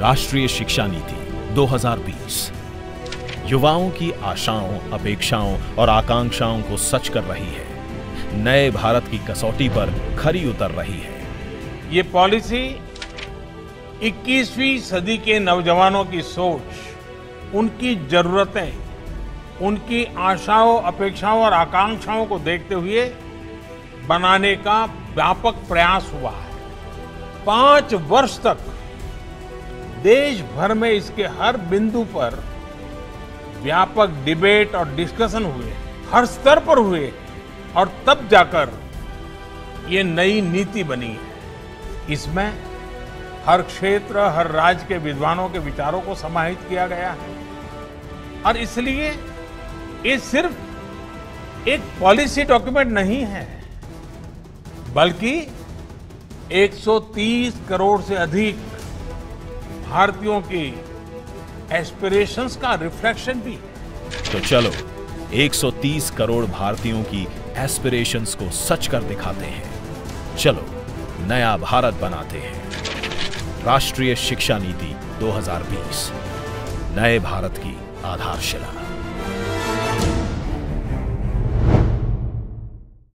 राष्ट्रीय शिक्षा नीति 2020 युवाओं की आशाओं, अपेक्षाओं और आकांक्षाओं को सच कर रही है। नए भारत की कसौटी पर खरी उतर रही है। ये पॉलिसी 21वीं सदी के नौजवानों की सोच, उनकी जरूरतें, उनकी आशाओं, अपेक्षाओं और आकांक्षाओं को देखते हुए बनाने का व्यापक प्रयास हुआ है। पाँच वर्ष तक देश भर में इसके हर बिंदु पर व्यापक डिबेट और डिस्कशन हुए, हर स्तर पर हुए, और तब जाकर ये नई नीति बनी है। इसमें हर क्षेत्र, हर राज्य के विद्वानों के विचारों को समाहित किया गया है। और इसलिए ये सिर्फ़ एक पॉलिसी डॉक्यूमेंट नहीं है, बल्कि 130 करोड़ से अधिक भारतीयों की एस्पिरेशंस का रिफ्लेक्शन भी तो चलो 130 करोड़ भारतीयों की एस्पिरेशंस को सच कर दिखाते हैं। चलो, नया भारत बनाते हैं। राष्ट्रीय शिक्षा नीति 2020 नए भारत की आधारशिला।